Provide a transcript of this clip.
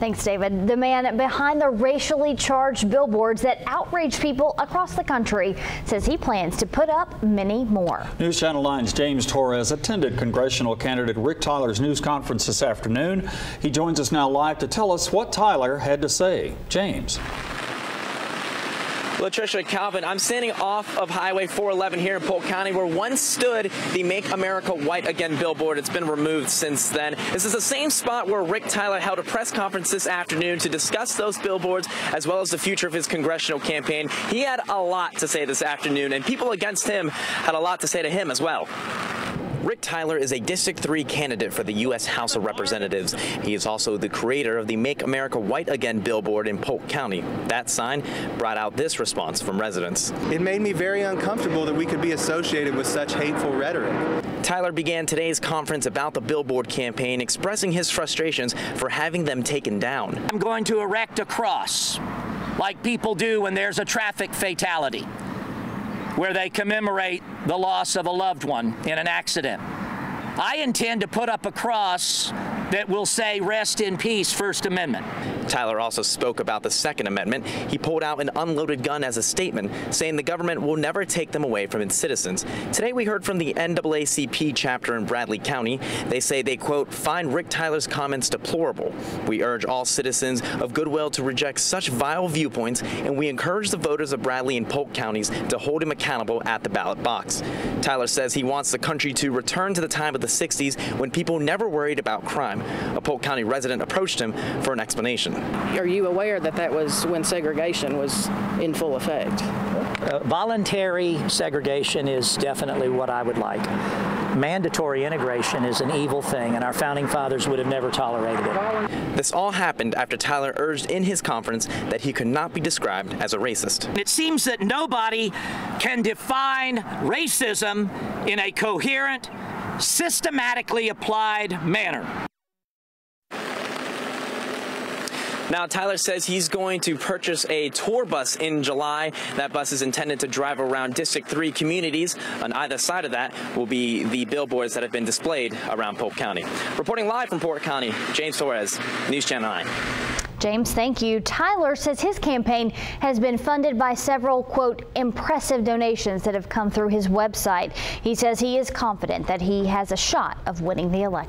Thanks, David. The man behind the racially charged billboards that outrage people across the country says he plans to put up many more. News Channel 9's James Torres attended congressional candidate Rick Tyler's news conference this afternoon. He joins us now live to tell us what Tyler had to say. James. Latricia Calvin, I'm standing off of Highway 411 here in Polk County where once stood the Make America White Again billboard. It's been removed since then. This is the same spot where Rick Tyler held a press conference this afternoon to discuss those billboards as well as the future of his congressional campaign. He had a lot to say this afternoon and people against him had a lot to say to him as well. Rick Tyler is a District 3 candidate for the U.S. House of Representatives. He is also the creator of the Make America White Again billboard in Polk County. That sign brought out this response from residents. It made me very uncomfortable that we could be associated with such hateful rhetoric. Tyler began today's conference about the billboard campaign, expressing his frustrations for having them taken down. I'm going to erect a cross like people do when there's a traffic fatality where they commemorate the loss of a loved one in an accident. I intend to put up a cross that will say rest in peace First Amendment. Tyler also spoke about the Second Amendment. He pulled out an unloaded gun as a statement, saying the government will never take them away from its citizens. Today we heard from the NAACP chapter in Bradley County. They say they, quote, find Rick Tyler's comments deplorable. We urge all citizens of goodwill to reject such vile viewpoints, and we encourage the voters of Bradley and Polk counties to hold him accountable at the ballot box. Tyler says he wants the country to return to the time of the 60s when people never worried about crime. A Polk County resident approached him for an explanation. Are you aware that that was when segregation was in full effect? Uh, voluntary segregation is definitely what I would like. Mandatory integration is an evil thing, and our founding fathers would have never tolerated it. This all happened after Tyler urged in his conference that he could not be described as a racist. It seems that nobody can define racism in a coherent, systematically applied manner. Now, Tyler says he's going to purchase a tour bus in July. That bus is intended to drive around District 3 communities. On either side of that will be the billboards that have been displayed around Polk County. Reporting live from Polk County, James Torres, News Channel 9. James, thank you. Tyler says his campaign has been funded by several, quote, impressive donations that have come through his website. He says he is confident that he has a shot of winning the election.